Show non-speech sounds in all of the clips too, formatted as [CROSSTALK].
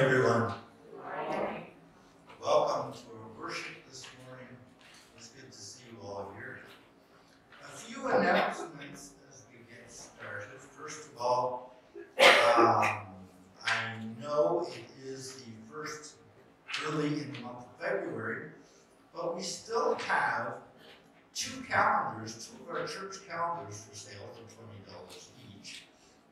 everyone. Welcome to our worship this morning. It's good to see you all here. A few announcements as we get started. First of all, um, I know it is the first early in the month of February, but we still have two calendars, two of our church calendars for sale for twenty dollars each.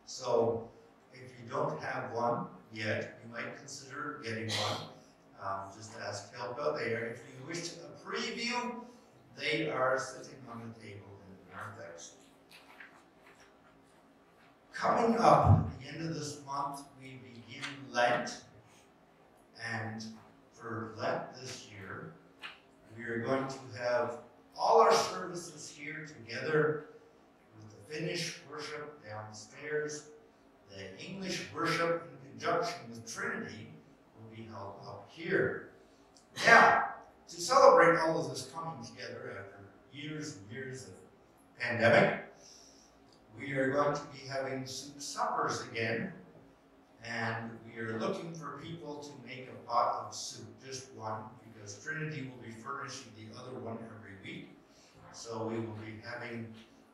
So if you don't have one yet, you might consider getting one. Um, just ask help out there. If you wish a preview, they are sitting on the table in the narthex. Coming up at the end of this month, we begin Lent. And for Lent this year, we are going to have all our services here together with the Finnish worship downstairs. The English worship in conjunction with Trinity will be held up here. Now, to celebrate all of this coming together after years and years of pandemic, we are going to be having soup suppers again, and we are looking for people to make a pot of soup, just one, because Trinity will be furnishing the other one every week. So we will be having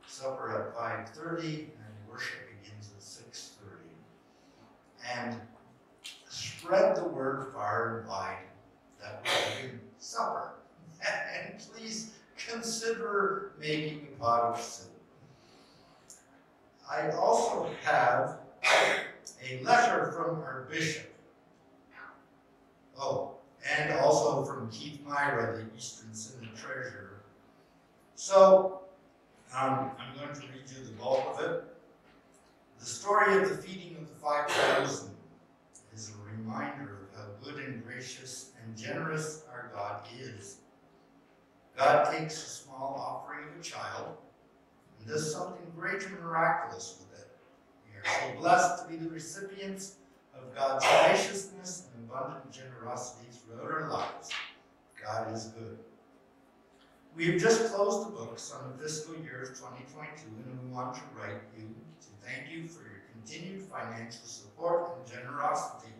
supper at five thirty, and worship begins at six thirty. And spread the word far and wide that we're having supper. [LAUGHS] And please consider making a pot of soup. I also have a letter from our bishop. Oh, and also from Keith Myra, the Eastern Synod treasurer. So, um, I'm going to read you the bulk of it. The story of the feeding of the 5,000 is a reminder of how good and gracious and generous our God is. God takes a small offering of a child and does something great and miraculous with it. We are so blessed to be the recipients of God's graciousness and abundant generosity throughout our lives. God is good. We have just closed the books on the fiscal year of 2022, and we want to write you to thank you for your continued financial support and generosity.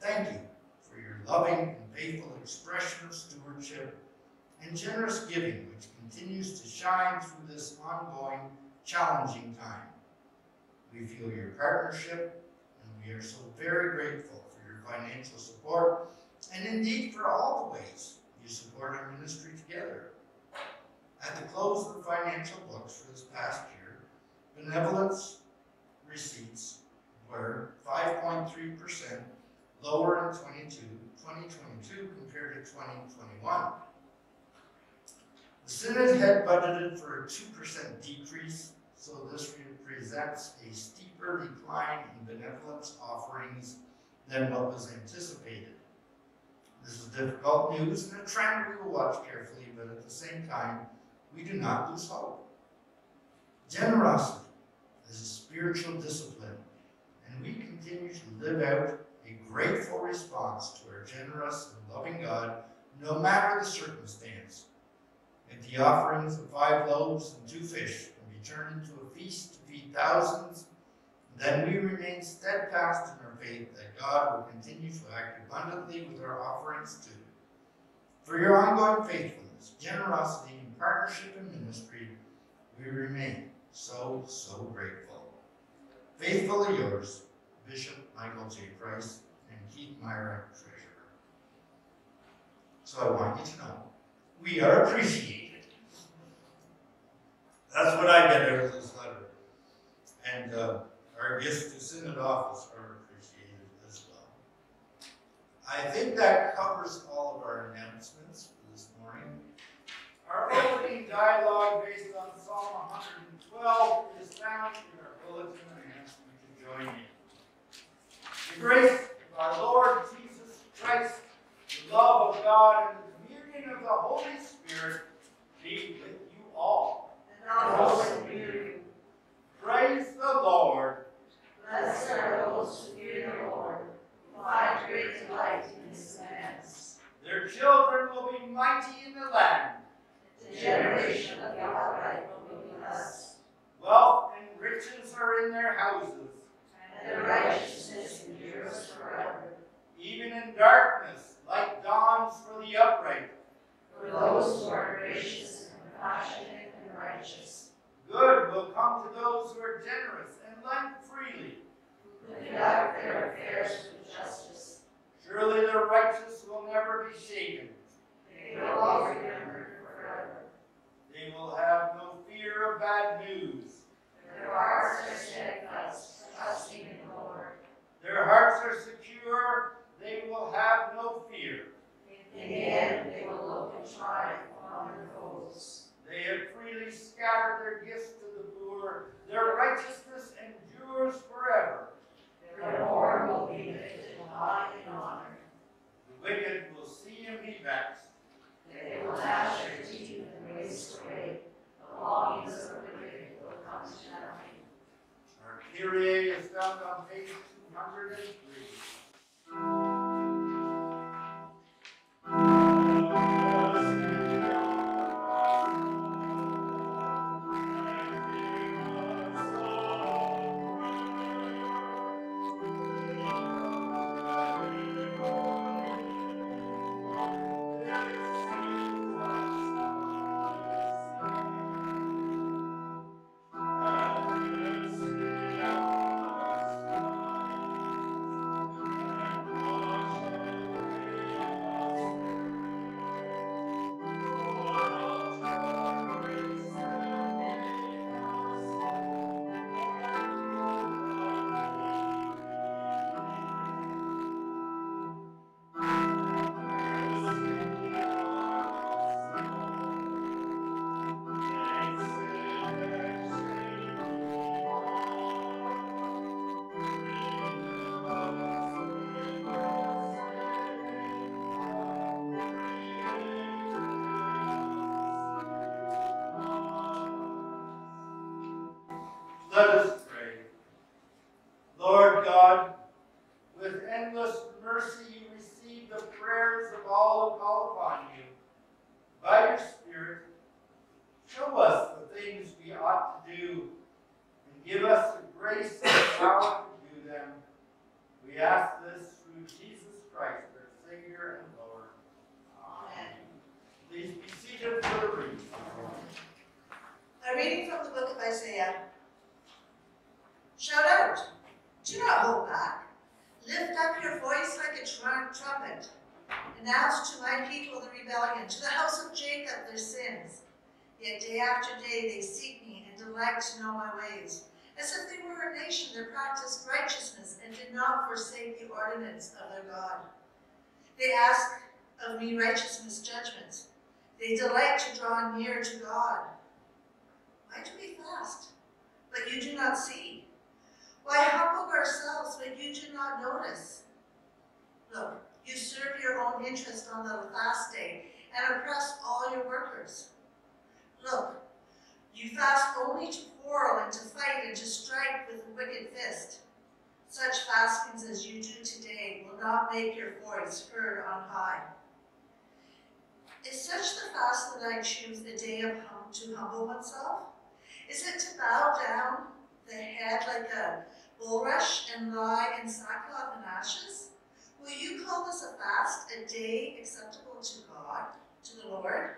Thank you for your loving and faithful expression of stewardship and generous giving, which continues to shine through this ongoing, challenging time. We feel your partnership, and we are so very grateful for your financial support, and indeed for all the ways you support our ministry together. At the close of the financial books for this past year, benevolence receipts were 5.3% lower in 22, 2022 compared to 2021. The Synod had budgeted for a 2% decrease, so this represents a steeper decline in benevolence offerings than what was anticipated. This is difficult news and a trend we will watch carefully, but at the same time, we do not lose hope. Generosity is a spiritual discipline, and we continue to live out a grateful response to our generous and loving God, no matter the circumstance. If the offerings of five loaves and two fish and be turned into a feast to feed thousands, then we remain steadfast in our faith that God will continue to act abundantly with our offerings too. For your ongoing faithfulness, generosity, and partnership in ministry, we remain so, so grateful. Faithfully yours, Bishop Michael J. Pryse and Keith Myra, Treasurer. So I want you to know, we are appreciated. That's what I get out of this letter. And uh, our gifts to Synod office are appreciated as well. I think that covers all of our announcements for this morning. Our opening dialogue based on Psalm 112 is found in our bulletin and I ask you to join me. The grace of our Lord Jesus Christ, the love of God, and the communion of the Holy Spirit be with you all. And Let us pray. Lord God, with endless mercy you receive the prayers of all who call upon you. By your Spirit, show us the things we ought to do and give us the grace and power to do them. We ask this through Jesus Christ, our Savior and Lord. Amen. Please be seated for the reading. A reading from the book of Isaiah. Shout out, do not hold back. Lift up your voice like a tr- trumpet. Announce to my people the rebellion, to the house of Jacob their sins. Yet day after day they seek me and delight to know my ways. As if they were a nation that practiced righteousness and did not forsake the ordinance of their God. They ask of me righteousness judgments. They delight to draw near to God. Why do we fast, but you do not see? Why humble ourselves, but you do not notice? Look, you serve your own interest on the fast day and oppress all your workers. Look, you fast only to quarrel and to fight and to strike with a wicked fist. Such fastings as you do today will not make your voice heard on high. Is such the fast that I choose the day of hum- to humble oneself? Is it to bow down the head like a bulrush and lie in sackcloth and ashes? Will you call this a fast, a day acceptable to God, to the Lord?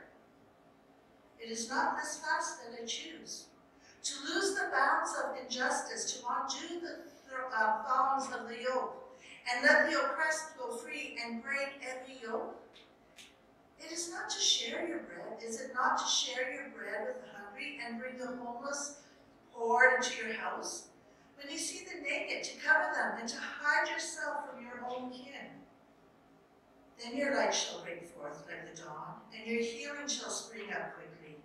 It is not this fast that I choose. To lose the bounds of injustice, to undo the th- uh, thongs of the yoke, and let the oppressed go free and break every yoke? It is not to share your bread. Is it not to share your bread with the hungry and bring the homeless poor into your house? When you see the naked, to cover them and to hide yourself from your own kin. Then your light shall break forth like the dawn, and your healing shall spring up quickly.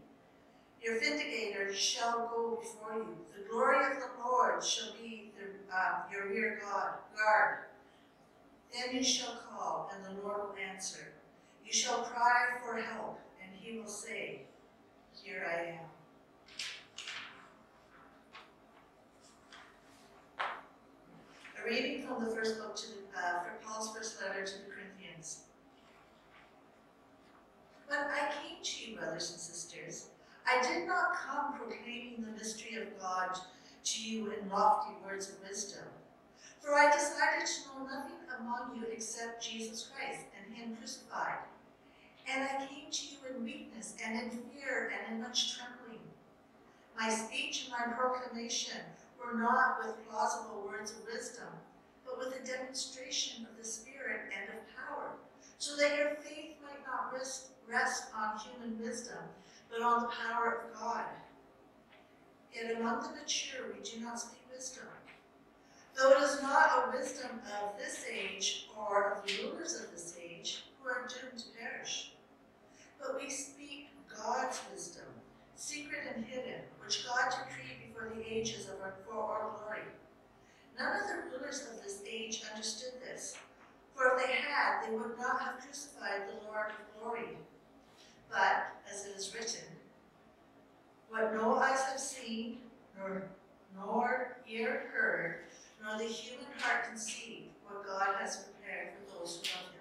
Your vindicator shall go before you. The glory of the Lord shall be the, uh, your rear guard. guard. Then you shall call, and the Lord will answer. You shall cry for help, and he will say, Here I am. A reading from the first book to the, uh, Paul's first letter to the Corinthians. When I came to you, brothers and sisters, I did not come proclaiming the mystery of God to you in lofty words of wisdom, For I decided to know nothing among you except Jesus Christ and Him crucified. And I came to you in weakness and in fear and in much trembling. My speech and my proclamation were not with plausible words of wisdom, but with a demonstration of the Spirit and of power, so that your faith might not rest, rest on human wisdom, but on the power of God. Yet among the mature we do not speak wisdom, though it is not a wisdom of this age or of the rulers of this age who are doomed to perish. But we speak God's wisdom, secret and hidden, which God decreed before the ages of our, for our glory. None of the rulers of this age understood this, for if they had, they would not have crucified the Lord of glory. But, as it is written, what no eyes have seen, nor, nor ear heard, nor the human heart conceived, what God has prepared for those who love.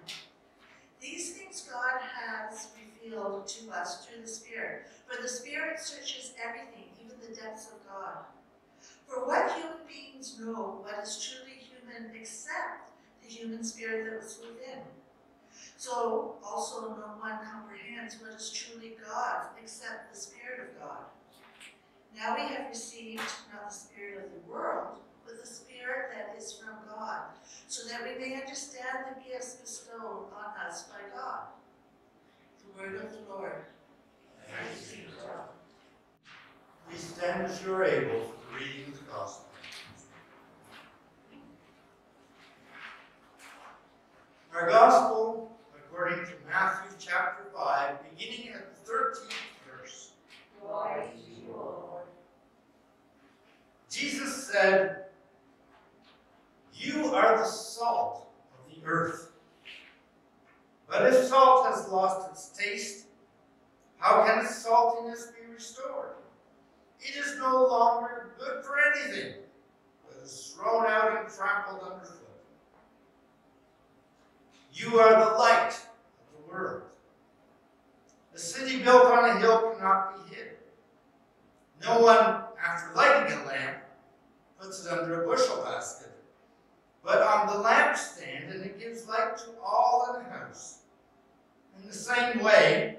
These things God has revealed to us through the Spirit, for the Spirit searches everything, even the depths of God. For what human beings know what is truly human except the human spirit that was within? So also no one comprehends what is truly God except the Spirit of God. Now we have received not the Spirit of the world, Spirit that is from God, so that we may understand the gifts bestowed on us by God. The word of the Lord. Thanks be to God. Please stand as you are able for the reading of the gospel. Our gospel, according to Matthew chapter 5, beginning at the 13th verse. Glory to you, Lord. Jesus said, You are the salt of the earth. But if salt has lost its taste, how can its saltiness be restored? It is no longer good for anything, but is thrown out and trampled underfoot. You are the light of the world. A city built on a hill cannot be hid. No one, after lighting a lamp, puts it under a bushel basket, but on the lampstand, and it gives light to all in the house. In the same way,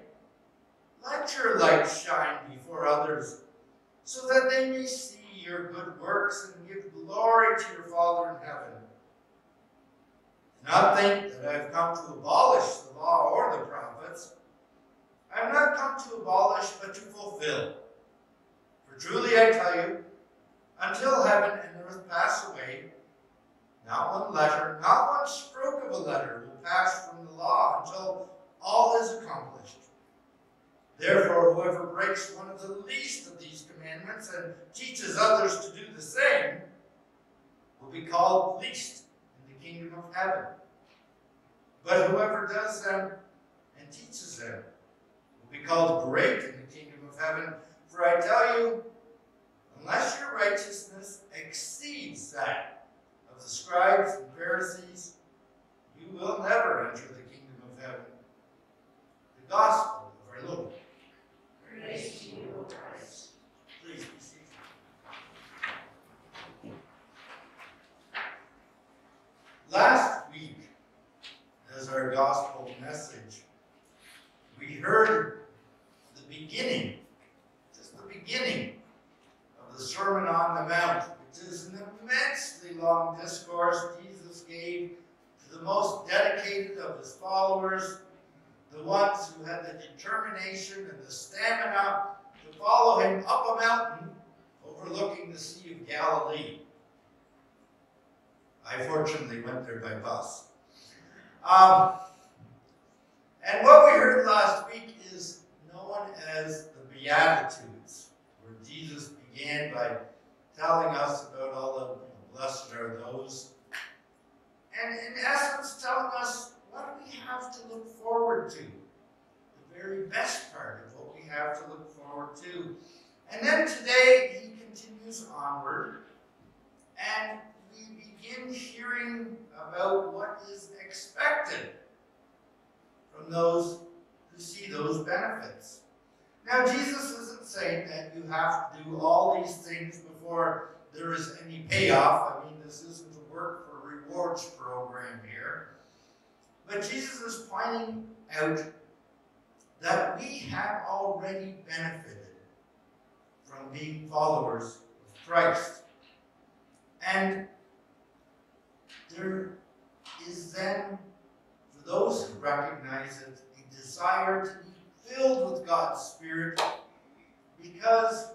let your light shine before others, so that they may see your good works and give glory to your Father in heaven. Do not think that I have come to abolish the law or the prophets. I have not come to abolish, but to fulfill. For truly I tell you, until heaven and earth pass away, not one letter, not one stroke of a letter will pass from the law until all is accomplished. Therefore, whoever breaks one of the least of these commandments and teaches others to do the same will be called least in the kingdom of heaven. But whoever does them and teaches them will be called great in the kingdom of heaven. For I tell you, unless your righteousness exceeds that of the scribes and Pharisees, you will never enter the kingdom of heaven. The gospel of our Lord. Praise to you, O Christ. Please be seated. Last week, as our gospel message, we heard the beginning, just the beginning of the Sermon on the Mount, which is an immensely long discourse Jesus gave to the most dedicated of his followers, the ones who had the determination and the stamina to follow him up a mountain overlooking the Sea of Galilee. I fortunately went there by bus. Um, and what we heard last week is known as the Beatitudes, where Jesus began by telling us about all the blessed are those, and in essence telling us what we have to look forward to, the very best part of what we have to look forward to. And then today he continues onward, and we begin hearing about what is expected from those who see those benefits. Now, Jesus isn't saying that you have to do all these things before there is any payoff. I mean, this isn't a work for rewards program here. But Jesus is pointing out that we have already benefited from being followers of Christ. And there is then, for those who recognize it, a desire to be filled with God's Spirit because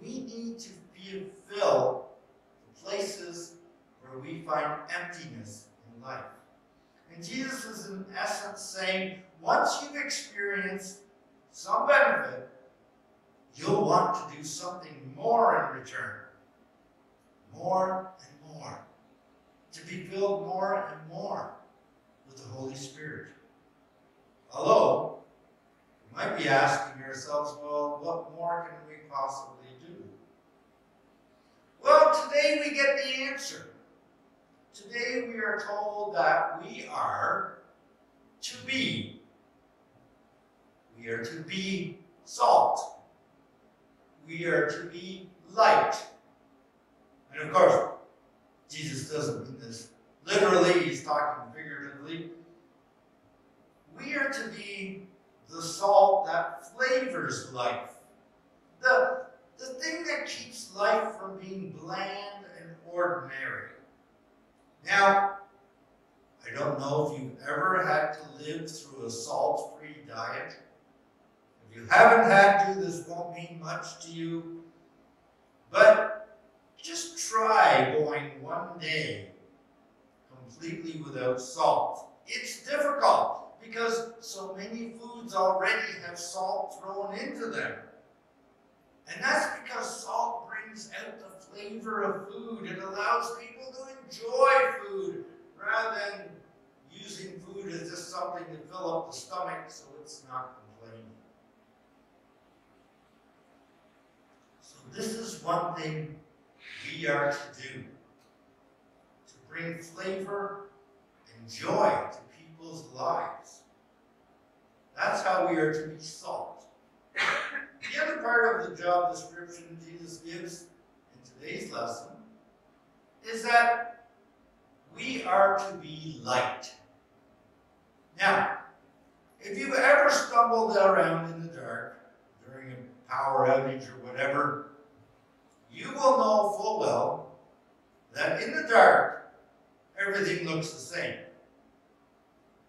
we need to be filled the places where we find emptiness in life. And Jesus is in essence saying, once you've experienced some benefit, you'll want to do something more in return. More and more. To be filled more and more with the Holy Spirit. Although, we might be asking ourselves, well, what more can we possibly do? Well, today we get the answer. Today we are told that we are to be. We are to be salt. We are to be light. And of course, Jesus doesn't mean this literally, he's talking figuratively. We are to be the salt that flavors life. The, the thing that keeps life from being bland and ordinary. Now, I don't know if you've ever had to live through a salt-free diet. If you haven't had to, this won't mean much to you. But just try going one day completely without salt. It's difficult because so many foods already have salt thrown into them. And that's because salt brings out the flavor of food. It allows people to enjoy food rather than using food as just something to fill up the stomach so it's not complaining. So this is one thing we are to do. To bring flavor and joy to people's lives. That's how we are to be salt. The other part of the job description Jesus gives in today's lesson is that we are to be light. Now, if you've ever stumbled around in the dark during a power outage or whatever, you will know full well that in the dark, everything looks the same.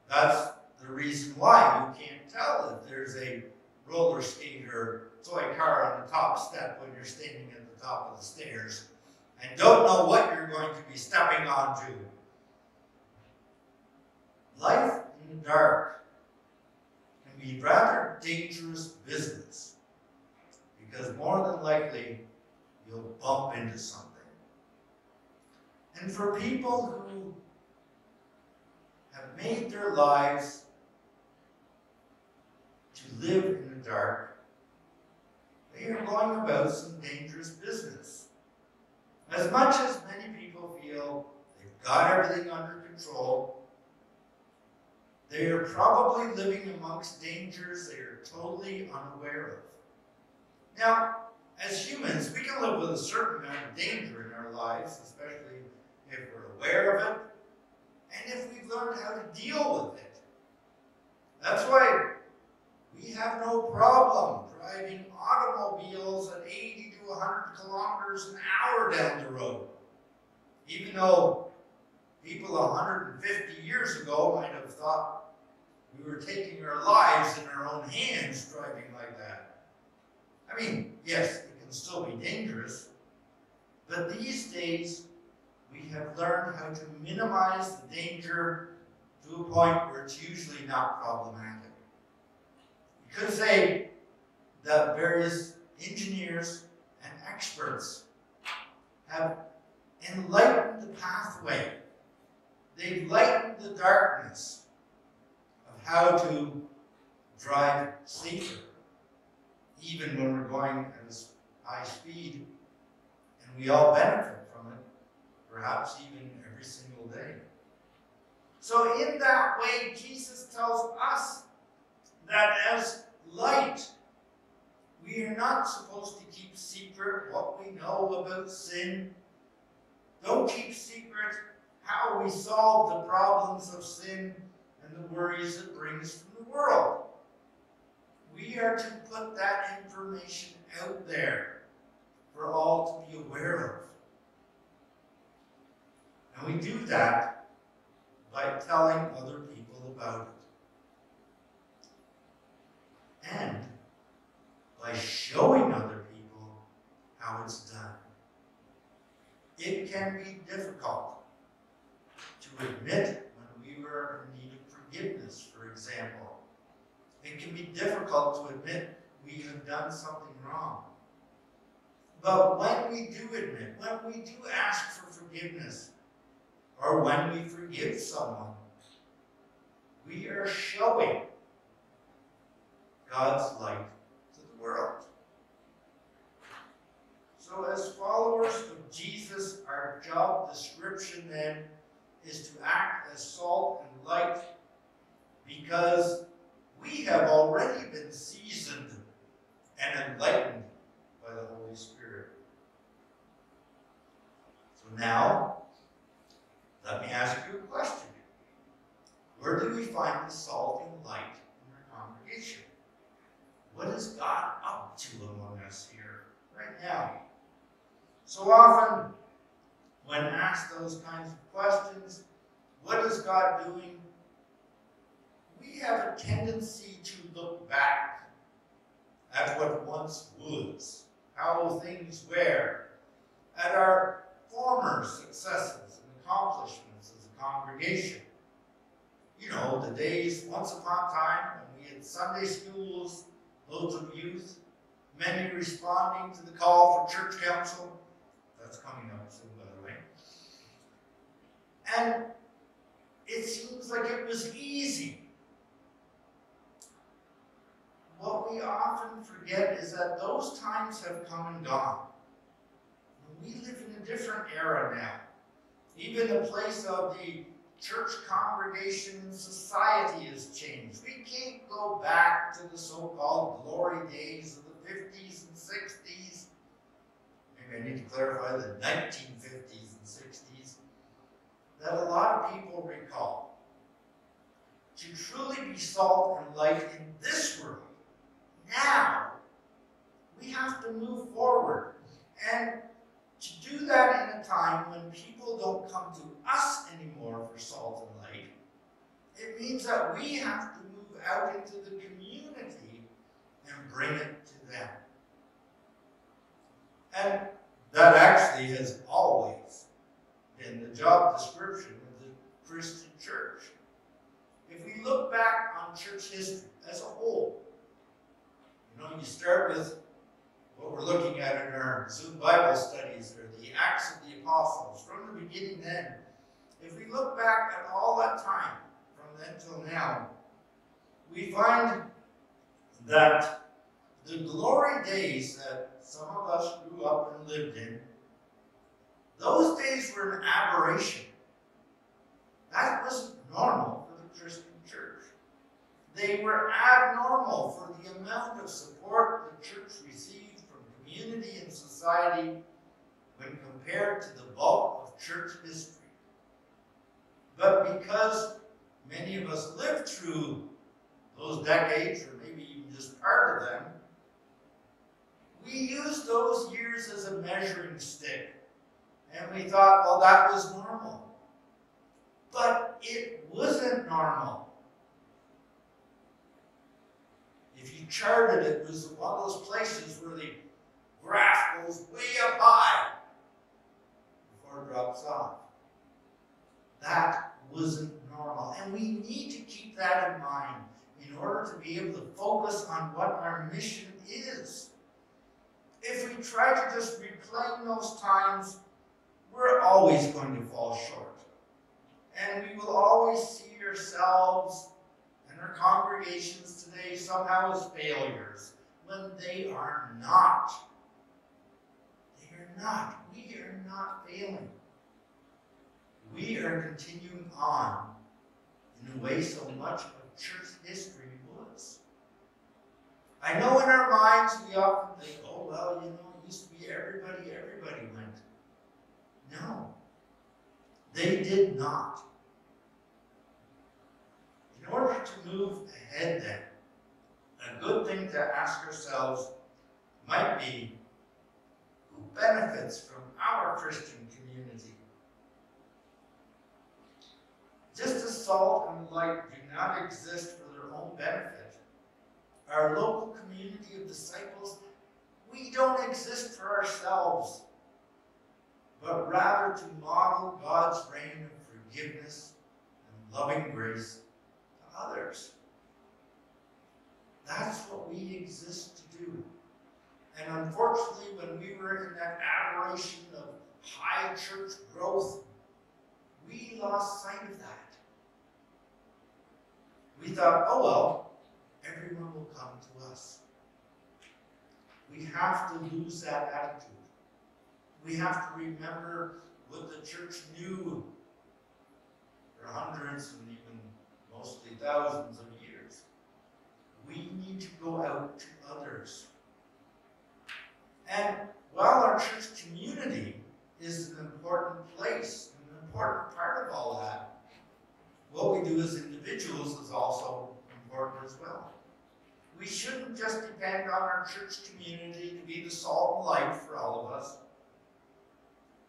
That's the reason why you can't tell if there's a roller skater toy car on the top step when you're standing at the top of the stairs and don't know what you're going to be stepping onto. Life in the dark can be rather dangerous business because more than likely you'll bump into something. And for people who have made their lives to live in the dark, they are going about some dangerous business. As much as many people feel they've got everything under control, they are probably living amongst dangers they are totally unaware of. Now, as humans, we can live with a certain amount of danger in our lives, especially if we're aware of it, and if we've learned how to deal with it. That's why we have no problem driving automobiles at 80 to 100 kilometers an hour down the road. Even though people 150 years ago might have thought we were taking our lives in our own hands driving like that. I mean, yes, can still be dangerous, but these days we have learned how to minimize the danger to a point where it's usually not problematic. You could say that various engineers and experts have enlightened the pathway. They've lightened the darkness of how to drive safer, even when we're going at a high speed, and we all benefit from it, perhaps even every single day. So in that way, Jesus tells us that as light, we are not supposed to keep secret what we know about sin. Don't keep secret how we solve the problems of sin and the worries it brings from the world. We are to put that information out there for all to be aware of. And we do that by telling other people about it. And by showing other people how it's done. It can be difficult to admit when we were in need of forgiveness, for example. It can be difficult to admit we have done something wrong. But when we do admit, when we do ask for forgiveness, or when we forgive someone, we are showing God's light to the world. So, as followers of Jesus, our job description then is to act as salt and light because we have already been seasoned and enlightened by the Holy Spirit. Now, let me ask you a question. Where do we find the salt and light in our congregation? What is God up to among us here right now? So often, when asked those kinds of questions, what is God doing? We have a tendency to look back at what once was, how things were, at our former successes and accomplishments as a congregation. You know, the days once upon a time when we had Sunday schools, loads of youth, many responding to the call for church council. That's coming up soon, by the way. And it seems like it was easy. What we often forget is that those times have come and gone. We live different era now. Even the place of the church congregation society has changed. We can't go back to the so-called glory days of the 50s and 60s. Maybe I need to clarify the 1950s and 60s that a lot of people recall. To truly be salt and light in this world, now, we have to move forward. And to do that in a time when people don't come to us anymore for salt and light, it means that we have to move out into the community and bring it to them. And that actually has always been the job description of the Christian church. If we look back on church history as a whole, you know, you start with what we're looking at in our Zoom Bible studies, are the Acts of the Apostles, from the beginning then. If we look back at all that time, from then till now, we find that the glory days that some of us grew up and lived in, those days were an aberration. That wasn't normal for the Christian church. They were abnormal for the amount of support the church received community and society when compared to the bulk of church history. But because many of us lived through those decades, or maybe even just part of them, we used those years as a measuring stick. And we thought, well, that was normal. But it wasn't normal. If you charted it, it was one of those places where the graph goes way up high before it drops off. That wasn't normal. And we need to keep that in mind in order to be able to focus on what our mission is. If we try to just reclaim those times, we're always going to fall short. And we will always see ourselves and our congregations today somehow as failures when they are not. Not. We are not failing. We are continuing on in the way so much of church history was. I know in our minds we often think, oh, well, you know, it used to be everybody, everybody went. No. They did not. In order to move ahead then, a good thing to ask ourselves might be benefits from our Christian community? Just as salt and light do not exist for their own benefit, our local community of disciples, we don't exist for ourselves, but rather to model God's reign of forgiveness and loving grace to others. That's what we exist to do. And unfortunately, when we were in that adoration of high church growth, we lost sight of that. We thought, oh well, everyone will come to us. We have to lose that attitude. We have to remember what the church knew for hundreds and even mostly thousands of years. We need to go out to others. And while our church community is an important place, an important part of all that, what we do as individuals is also important as well. We shouldn't just depend on our church community to be the salt and light for all of us.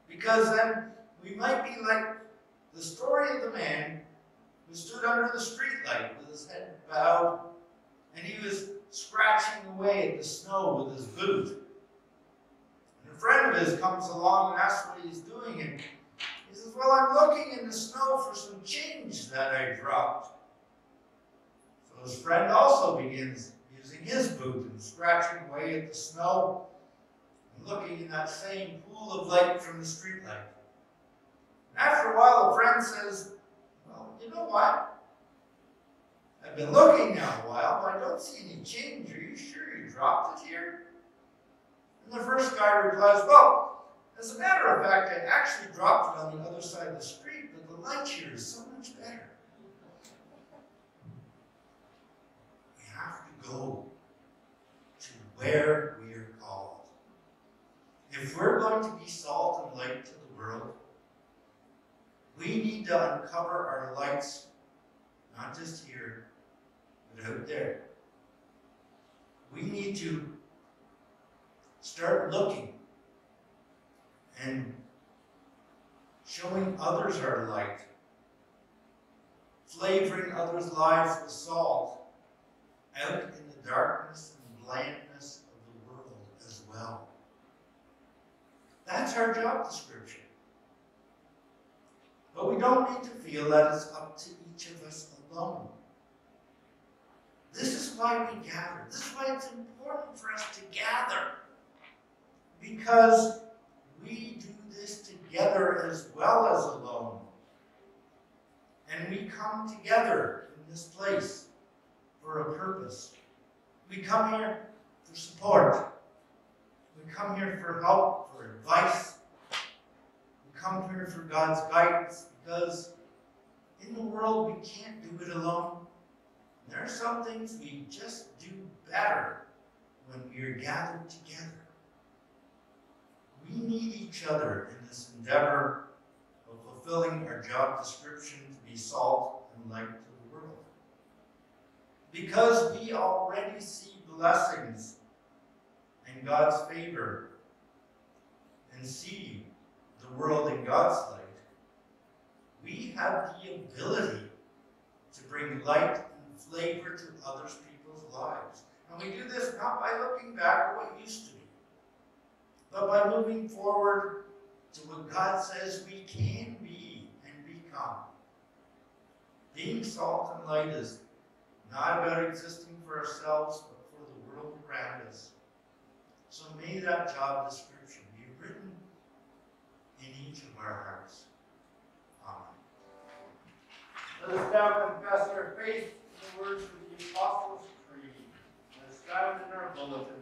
Because then we might be like the story of the man who stood under the streetlight with his head bowed and he was scratching away at the snow with his boot. A friend of his comes along and asks what he's doing and he says, Well, I'm looking in the snow for some change that I dropped. So his friend also begins using his boot and scratching away at the snow and looking in that same pool of light from the streetlight. And after a while, the friend says, Well, you know what? I've been looking now a while, but I don't see any change. Are you sure you dropped it here? And the first guy replies, Well, as a matter of fact, I actually dropped it on the other side of the street, but the light here is so much better. We have to go to where we are called. If we're going to be salt and light to the world, we need to uncover our lights, not just here, but out there. We need to start looking and showing others our light, flavoring others' lives with salt out in the darkness and blandness of the world as well. That's our job description. But we don't need to feel that it's up to each of us alone. This is why we gather. This is why it's important for us to gather. Because we do this together as well as alone. And we come together in this place for a purpose. We come here for support. We come here for help, for advice. We come here for God's guidance because in the world we can't do it alone. There are some things we just do better when we are gathered together. We need each other in this endeavor of fulfilling our job description to be salt and light to the world. Because we already see blessings and God's favor and see the world in God's light, we have the ability to bring light and flavor to others people's lives. And we do this not by looking back at what used to be, but by moving forward to what God says we can be and become. Being salt and light is not about existing for ourselves, but for the world around us. So may that job description be written in each of our hearts. Amen. Let us now confess our faith in the words of the Apostles' Creed, as found in our bulletin.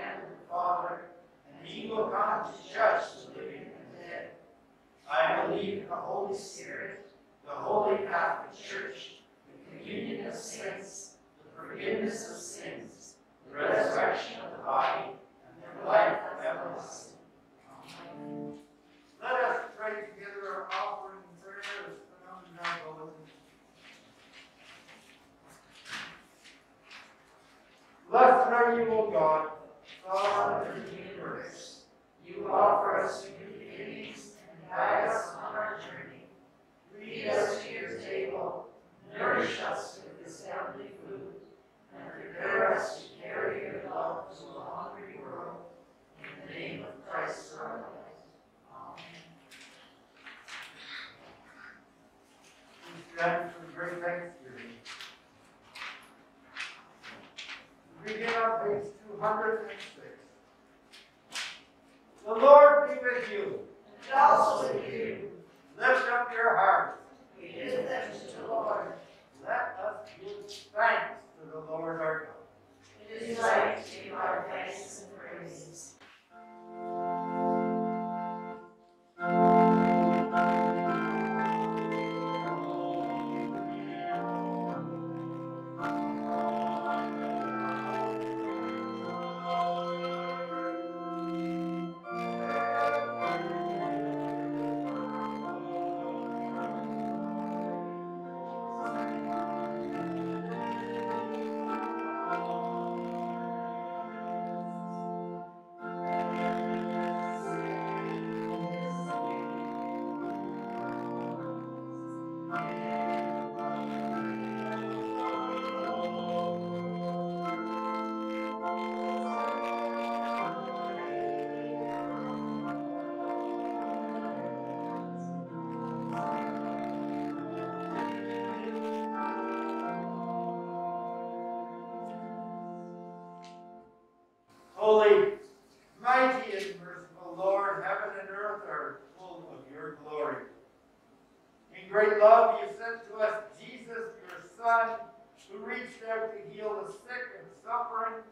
will come to judge the living and the dead. I believe in the Holy Spirit, the Holy Catholic Church, the communion of saints, the forgiveness of sins, the resurrection of the body, and the life everlasting. Amen. Let us pray together our offering and prayer as found in. Blessed are you, O God, Father offer us new beginnings and guide us on our journey. Lead us to your table, nourish us with this heavenly food, and prepare us to carry your love to a hungry world. In the name of Christ our Lord. Amen. We've great thanksgiving. We begin page 200. And also mighty, and merciful Lord, heaven and earth are full of your glory. In great love, you sent to us Jesus, your Son, who reached out to heal the sick and suffering,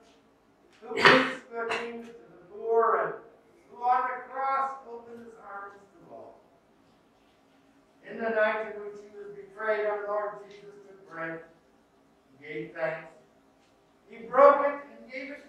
who preached good news to the poor, and who on the cross opened his arms to all. In the night in which he was betrayed, our Lord Jesus took bread, and gave thanks. He broke it and gave it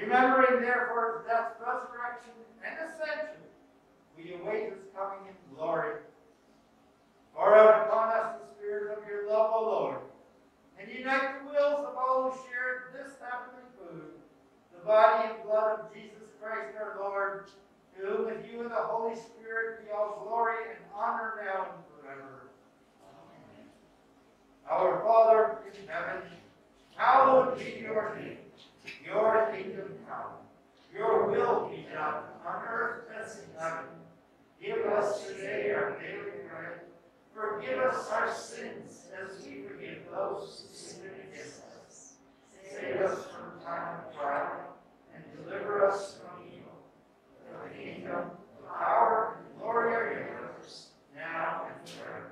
Remembering therefore his death, resurrection, and ascension, we await his coming in glory. Pour out upon us the spirit of your love, O Lord, and unite the wills of all who share this heavenly food, the body and blood of Jesus Christ our Lord, to whom with you and the Holy Spirit be all glory and honor now and forever. Amen. Our Father in heaven, hallowed be your name. Your kingdom come. Your will be done on earth as in heaven. Give us today our daily bread. Forgive us our sins as we forgive those who sin against us. Save us from time of trial and deliver us from evil. For the kingdom, the power, and glory are yours, now and forever.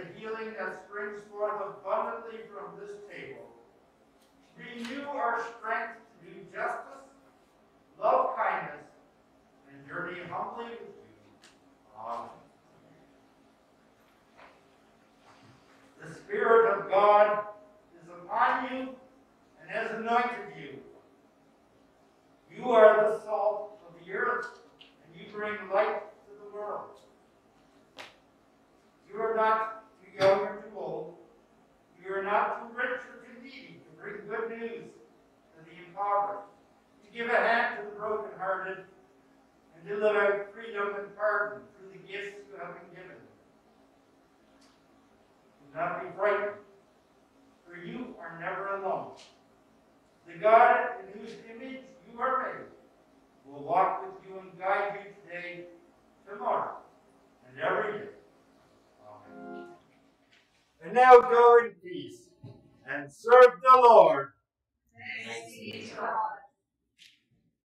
the healing that springs forth abundantly from this table. Renew our strength to do justice, love kindness, and journey humbly with you. Amen. The Spirit of God is upon you and has anointed you. You are the salt of the earth, and you bring light to the world. You are not too young or too old. You are not too rich or too needy to bring good news to the impoverished, to give a hand to the brokenhearted, and to freedom and pardon through the gifts you have been given. Do not be frightened, for you are never alone. The God in whose image you are made will walk with you and guide you today, tomorrow, and every day. Amen. And now go in peace and serve the Lord.